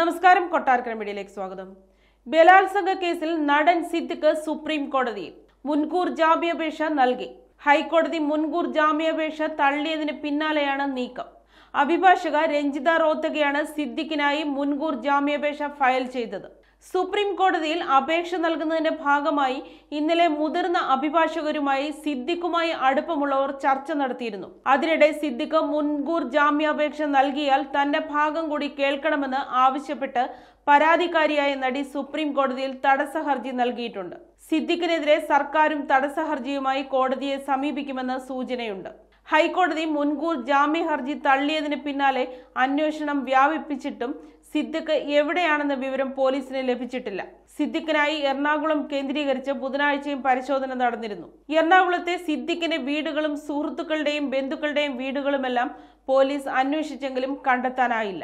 നമസ്കാരം. കൊട്ടാരക്കര മീഡിയയിലേക്ക് സ്വാഗതം. ബലാത്സംഗ കേസിൽ നടൻ സിദ്ദിഖ് സുപ്രീം കോടതിയിൽ മുൻകൂർ ജാമ്യാപേക്ഷ നൽകി. ഹൈക്കോടതി മുൻകൂർ ജാമ്യാപേക്ഷ തള്ളിയതിന് പിന്നാലെയാണ് നീക്കം. അഭിഭാഷക രഞ്ജിത റോത്തകയാണ് സിദ്ദിഖിനായി മുൻകൂർ ജാമ്യാപേക്ഷ ഫയൽ ചെയ്തത്. സുപ്രീം കോടതിയിൽ അപേക്ഷ നൽകുന്നതിന്റെ ഭാഗമായി ഇന്നലെ മുതിർന്ന അഭിഭാഷകരുമായി സിദ്ദിഖുമായി അടുപ്പമുള്ളവർ ചർച്ച നടത്തിയിരുന്നു. അതിനിടെ സിദ്ദിഖ് മുൻകൂർ ജാമ്യാപേക്ഷ നൽകിയാൽ തന്റെ ഭാഗം കൂടി കേൾക്കണമെന്ന് ആവശ്യപ്പെട്ട് പരാതിക്കാരിയായ നടി സുപ്രീം കോടതിയിൽ തടസ്സ ഹർജി നൽകിയിട്ടുണ്ട്. സിദ്ദിഖിനെതിരെ സർക്കാരും തടസ്സ ഹർജിയുമായി കോടതിയെ സമീപിക്കുമെന്ന് സൂചനയുണ്ട്. ഹൈക്കോടതി മുൻകൂർ ജാമ്യ ഹർജി തള്ളിയതിന് പിന്നാലെ അന്വേഷണം വ്യാപിപ്പിച്ചിട്ടും സിദ്ദിഖ് എവിടെയാണെന്ന വിവരം പോലീസിന് ലഭിച്ചിട്ടില്ല. സിദ്ദിഖിനായി എറണാകുളം കേന്ദ്രീകരിച്ച് ബുധനാഴ്ചയും പരിശോധന നടന്നിരുന്നു. എറണാകുളത്തെ സിദ്ദിഖിന്റെ വീടുകളും സുഹൃത്തുക്കളുടെയും ബന്ധുക്കളുടെയും വീടുകളുമെല്ലാം പോലീസ് അന്വേഷിച്ചെങ്കിലും കണ്ടെത്താനായില്ല.